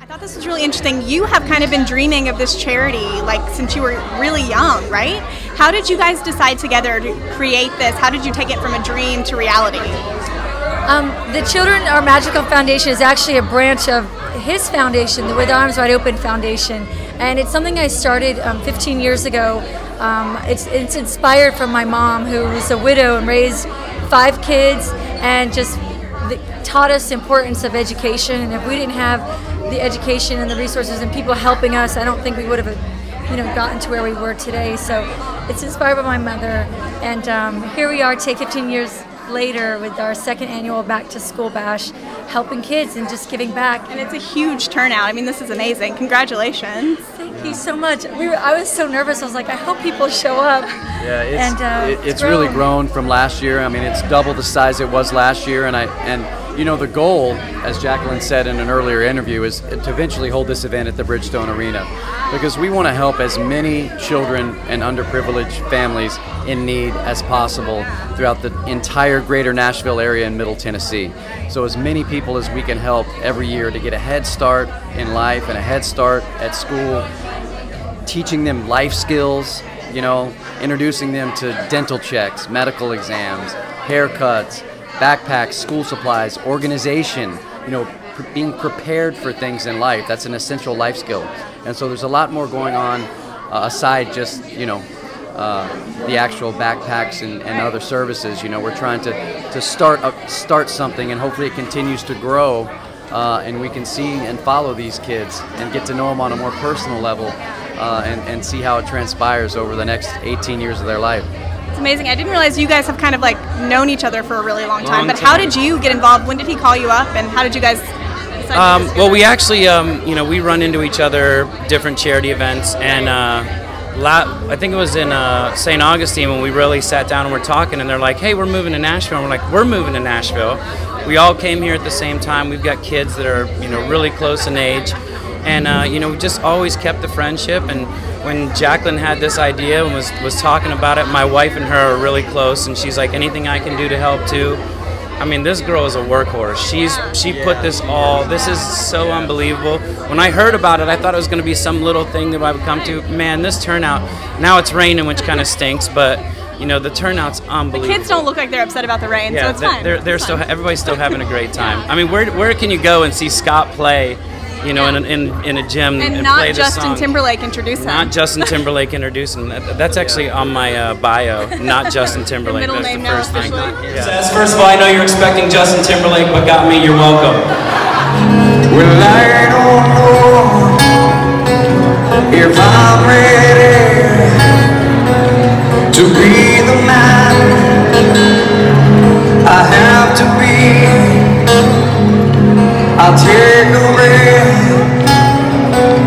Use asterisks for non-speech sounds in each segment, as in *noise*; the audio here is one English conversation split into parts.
I thought this was really interesting. You have kind of been dreaming of this charity like since you were really young, right? How did you guys decide together to create this? How did you take it from a dream to reality? Um, the Children Are Magical Foundation is actually a branch of his foundation, the With Arms Wide Open Foundation, and it's something I started um, 15 years ago. Um, it's, it's inspired from my mom, who was a widow and raised five kids, and just taught us the importance of education. And if we didn't have the education and the resources and people helping us, I don't think we would have, you know, gotten to where we were today. So it's inspired by my mother, and um, here we are, take 15 years later with our second annual Back to School Bash, helping kids and just giving back. And it's a huge turnout. I mean, this is amazing. Congratulations. Thank you so much. We were, I was so nervous. I was like, I hope people show up. Yeah, it's, and, uh, it, it's, really grown from last year. I mean, it's double the size it was last year, and I and you know, the goal, as Jaclyn said in an earlier interview, is to eventually hold this event at the Bridgestone Arena because we want to help as many children and underprivileged families in need as possible throughout the entire greater Nashville area and Middle Tennessee. So, as many people as we can help every year to get a head start in life and a head start at school, teaching them life skills, you know, introducing them to dental checks, medical exams, haircuts backpacks, school supplies, organization, you know, being prepared for things in life. That's an essential life skill. And so there's a lot more going on uh, aside just, you know, uh, the actual backpacks and, and, other services. You know, we're trying to, to start start something, and hopefully it continues to grow, uh, and we can see and follow these kids and get to know them on a more personal level, uh, and, and see how it transpires over the next 18 years of their life. Amazing. I didn't realize you guys have kind of like known each other for a really long time. Long but time. how did you get involved? When did he call you up, and how did you guys? Um, well, we actually, um, you know, we run into each other different charity events, and uh, la- I think it was in uh, St. Augustine when we really sat down and we're talking, and they're like, "Hey, we're moving to Nashville." And we're like, "We're moving to Nashville." We all came here at the same time. We've got kids that are, you know, really close in age, and uh, you know, we just always kept the friendship and when Jaclyn had this idea and was, was talking about it, my wife and her are really close, and she's like, anything I can do to help too. I mean, this girl is a workhorse. She's she put this all. This is so unbelievable. When I heard about it, I thought it was going to be some little thing that I would come to. Man, this turnout. Now it's raining, which kind of stinks, but you know the turnout's unbelievable. The kids don't look like they're upset about the rain, yeah, so it's fine. They're, they're it's still fine. everybody's still having a great *laughs* time. I mean, where where can you go and see Scott play? You know, in, in, in a gym and, and, not play Justin song. Timberlake introduce him. Not Justin *laughs* Timberlake introduce him. That, that's actually on my uh, bio. Not *laughs* Justin Timberlake. middle that's name the first now, thing. Yeah. Says, first of all, I know you're expecting Justin Timberlake, but got me. You're welcome. Well, I don't know if I'm ready to be the man I have to be. I'll take a breath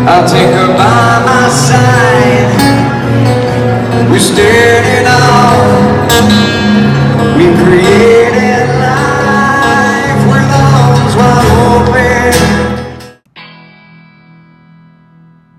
I'll take her by my side. We created